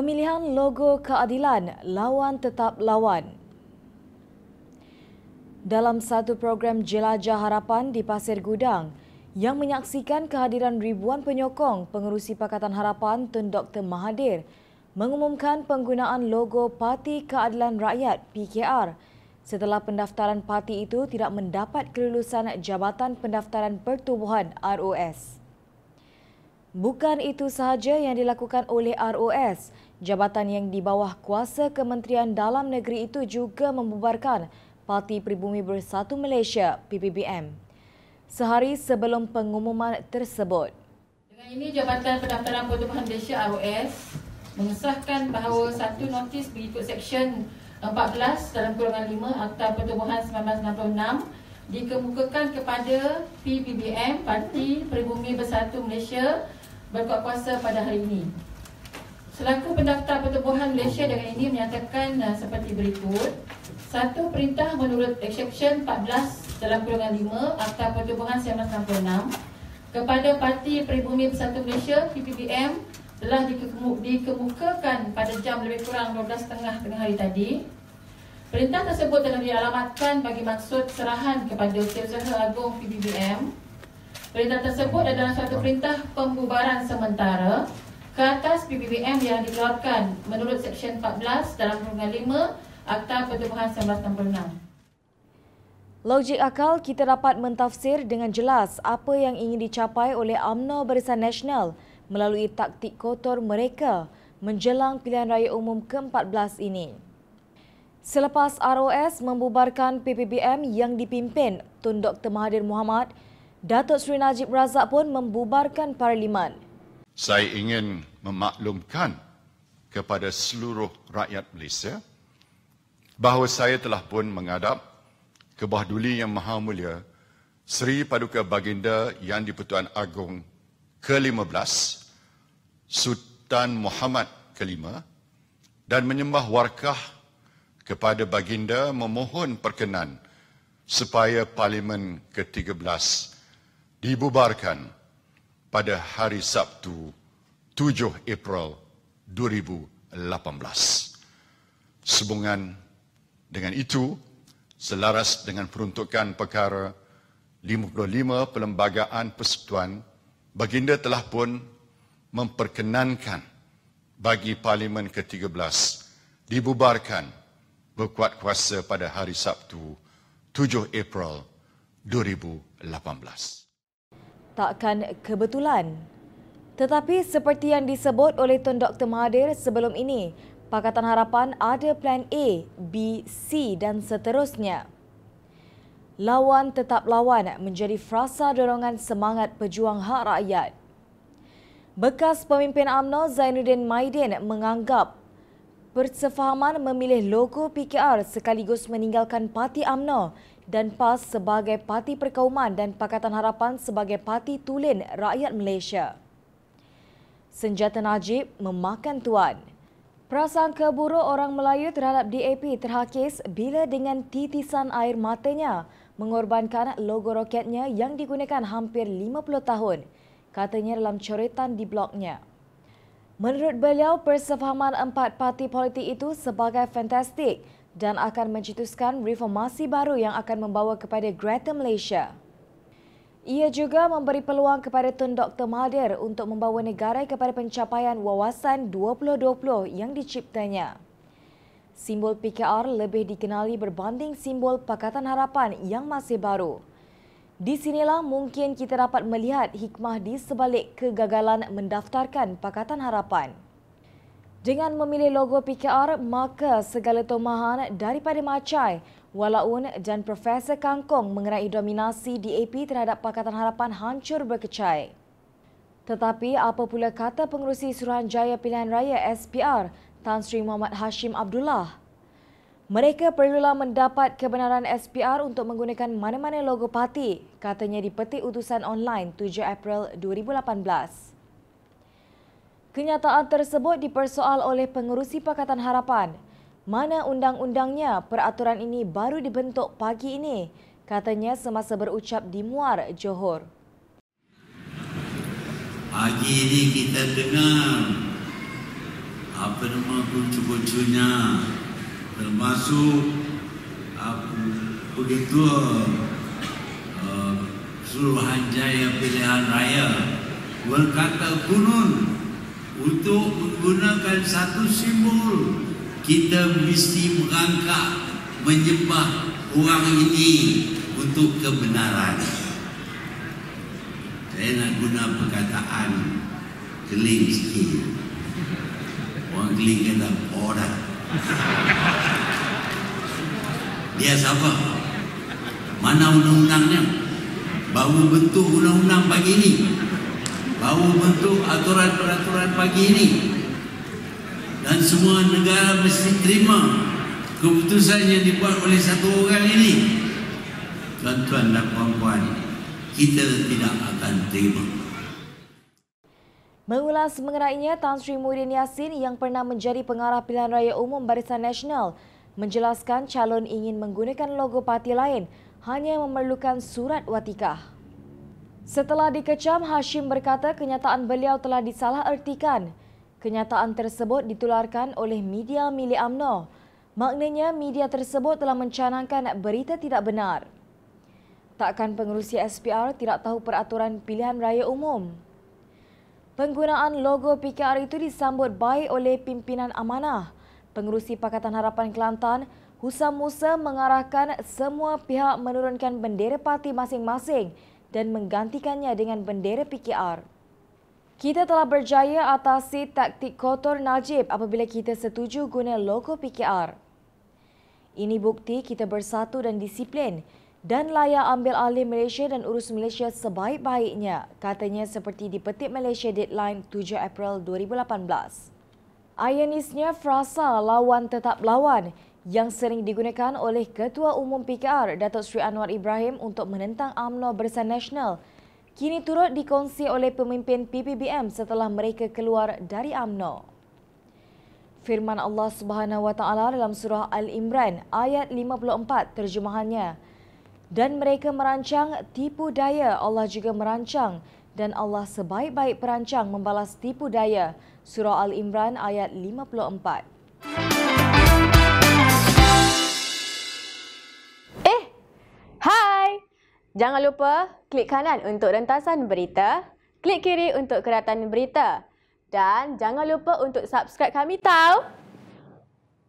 Pemilihan logo keadilan lawan tetap lawan. Dalam satu program Jelajah Harapan di Pasir Gudang yang menyaksikan kehadiran ribuan penyokong pengerusi Pakatan Harapan Tun Dr. Mahathir mengumumkan penggunaan logo Parti Keadilan Rakyat PKR setelah pendaftaran parti itu tidak mendapat kelulusan Jabatan Pendaftaran Pertubuhan ROS. Bukan itu sahaja yang dilakukan oleh ROS, jabatan yang di bawah kuasa Kementerian Dalam Negeri itu juga membubarkan Parti Pribumi Bersatu Malaysia PPBM. Sehari sebelum pengumuman tersebut. Dengan ini Jabatan Pendaftaran Pertubuhan Malaysia ROS mengesahkan bahawa satu notis berikut Seksyen 14 dalam kurungan 5 Akta Pertubuhan 1966 dikemukakan kepada PPBM Parti Pribumi Bersatu Malaysia berkuat kuasa pada hari ini. Selaku pendaftar pertubuhan Malaysia dengan ini menyatakan uh, seperti berikut. Satu perintah menurut exception 14 dalam kurungan 5 Akta Pertubuhan 1966 kepada Parti Peribumi Bersatu Malaysia PPBM telah dikemukakan pada jam lebih kurang 12.30 tengah hari tadi. Perintah tersebut telah dialamatkan bagi maksud serahan kepada Setiausaha Agung PPBM Perintah tersebut adalah suatu perintah pembubaran sementara ke atas PPBM yang dikeluarkan menurut Seksyen 14 dalam Perundang 5 Akta Pertubuhan 1966. Logik akal kita dapat mentafsir dengan jelas apa yang ingin dicapai oleh UMNO Barisan Nasional melalui taktik kotor mereka menjelang pilihan raya umum ke-14 ini. Selepas ROS membubarkan PPBM yang dipimpin Tun Dr. Mahathir Mohamad, Datuk Seri Najib Razak pun membubarkan parlimen. Saya ingin memaklumkan kepada seluruh rakyat Malaysia bahawa saya telah pun menghadap ke bawah duli yang maha mulia Seri Paduka Baginda Yang di-Pertuan Agong ke-15 Sultan Muhammad ke-5 dan menyembah warkah kepada Baginda memohon perkenan supaya Parlimen ke-13 dibubarkan pada hari Sabtu 7 April 2018. Sehubungan dengan itu, selaras dengan peruntukan perkara 55 Perlembagaan Persekutuan, Baginda telah pun memperkenankan bagi Parlimen ke-13 dibubarkan berkuat kuasa pada hari Sabtu 7 April 2018 takkan kebetulan. Tetapi seperti yang disebut oleh Tun Dr. Mahathir sebelum ini, Pakatan Harapan ada plan A, B, C dan seterusnya. Lawan tetap lawan menjadi frasa dorongan semangat pejuang hak rakyat. Bekas pemimpin AMNO Zainuddin Maidin menganggap persefahaman memilih logo PKR sekaligus meninggalkan parti AMNO dan PAS sebagai parti perkauman dan Pakatan Harapan sebagai parti tulen rakyat Malaysia. Senjata Najib memakan tuan. Prasangka buruk orang Melayu terhadap DAP terhakis bila dengan titisan air matanya mengorbankan logo roketnya yang digunakan hampir 50 tahun, katanya dalam coretan di blognya. Menurut beliau, persefahaman empat parti politik itu sebagai fantastik dan akan mencetuskan reformasi baru yang akan membawa kepada Greater Malaysia. Ia juga memberi peluang kepada Tun Dr. Mahathir untuk membawa negara kepada pencapaian wawasan 2020 yang diciptanya. Simbol PKR lebih dikenali berbanding simbol Pakatan Harapan yang masih baru. Di sinilah mungkin kita dapat melihat hikmah di sebalik kegagalan mendaftarkan Pakatan Harapan. Dengan memilih logo PKR, maka segala tomahan daripada Macai, Walaun dan Profesor Kangkong mengenai dominasi DAP terhadap Pakatan Harapan hancur berkecai. Tetapi apa pula kata pengurusi Suruhanjaya Pilihan Raya SPR, Tan Sri Muhammad Hashim Abdullah? Mereka perlulah mendapat kebenaran SPR untuk menggunakan mana-mana logo parti, katanya di peti utusan online 7 April 2018. Kenyataan tersebut dipersoal oleh pengurusi Pakatan Harapan. Mana undang-undangnya peraturan ini baru dibentuk pagi ini, katanya semasa berucap di Muar, Johor. Pagi ini kita dengar apa nama kuncu-kuncunya termasuk apa begitu uh, Suruhanjaya Pilihan Raya berkata kunun untuk menggunakan satu simbol kita mesti mengangkat menyembah orang ini untuk kebenaran. Saya nak guna perkataan keling sikit. Orang keling kata orang dia siapa mana undang-undangnya? Baru bentuk undang-undang pagi ini baru bentuk aturan-peraturan pagi ini. Dan semua negara mesti terima keputusan yang dibuat oleh satu orang ini. Tuan-tuan dan puan-puan kita tidak akan terima. Mengulas mengenainya, Tan Sri Muhyiddin Yassin yang pernah menjadi pengarah pilihan raya umum Barisan Nasional menjelaskan calon ingin menggunakan logo parti lain hanya memerlukan surat watikah. Setelah dikecam, Hashim berkata kenyataan beliau telah disalahertikan. Kenyataan tersebut ditularkan oleh media milik AMNO. Maknanya media tersebut telah mencanangkan berita tidak benar. Takkan pengerusi SPR tidak tahu peraturan pilihan raya umum? Penggunaan logo PKR itu disambut baik oleh pimpinan amanah. Pengerusi Pakatan Harapan Kelantan, Husam Musa mengarahkan semua pihak menurunkan bendera parti masing-masing dan menggantikannya dengan bendera PKR. Kita telah berjaya atasi taktik kotor Najib apabila kita setuju guna logo PKR. Ini bukti kita bersatu dan disiplin dan layak ambil alih Malaysia dan urus Malaysia sebaik-baiknya, katanya seperti dipetik Malaysia Deadline 7 April 2018. Ayanisnya frasa lawan tetap lawan yang sering digunakan oleh Ketua Umum PKR Datuk Seri Anwar Ibrahim untuk menentang UMNO Barisan Nasional. Kini turut dikongsi oleh pemimpin PPBM setelah mereka keluar dari UMNO. Firman Allah Subhanahu Wa Taala dalam surah Al-Imran ayat 54 terjemahannya. Dan mereka merancang tipu daya Allah juga merancang. Dan Allah sebaik-baik perancang membalas tipu daya surah Al-Imran ayat 54 Jangan lupa klik kanan untuk rentasan berita, klik kiri untuk keratan berita dan jangan lupa untuk subscribe kami tahu.